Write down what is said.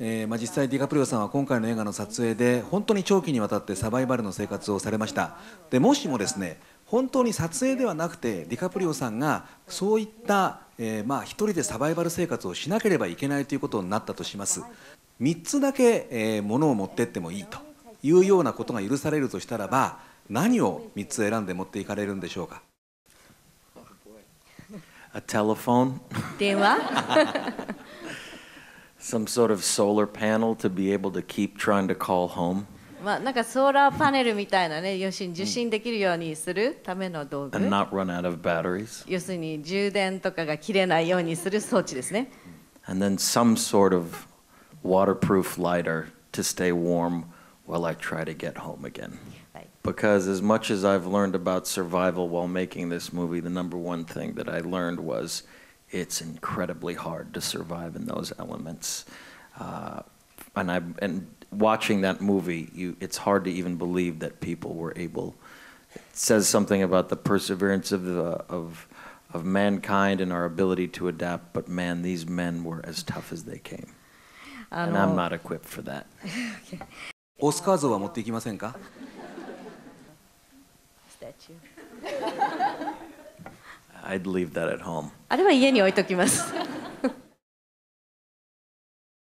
えーまあ、実際ディカプリオさんは今回の映画の撮影で本当に長期にわたってサバイバルの生活をされました。でもしもですね本当に撮影ではなくてディカプリオさんがそういった、えーまあ、一人でサバイバル生活をしなければいけないということになったとします。3つだけ、えー物を持ってってもいいというようなことが許されるとしたらば何を3つ選んで持っていかれるんでしょうか？A telephone, 電話？some sort of solar panel to be able to keep trying to call home, まあなんかソーラーパネルみたいなね要するに受信できるようにするための道具 and not run out of batteries. 要するに充電とかが切れないようにする装置ですね And then some sort of waterproof lighter to stay warm while I try to get home again. はい Because as much as I've learned about survival while making this movie, the number one thing that I learned was it's incredibly hard to survive in those elements. Uh, and I and watching that movie, you it's hard to even believe that people were able. It says something about the perseverance of the of of mankind and our ability to adapt. But man, these men were as tough as they came, あ and I'm の not equipped for that. オスカー像は持っていきませんか I'd leave that at home. あれは家に置いときます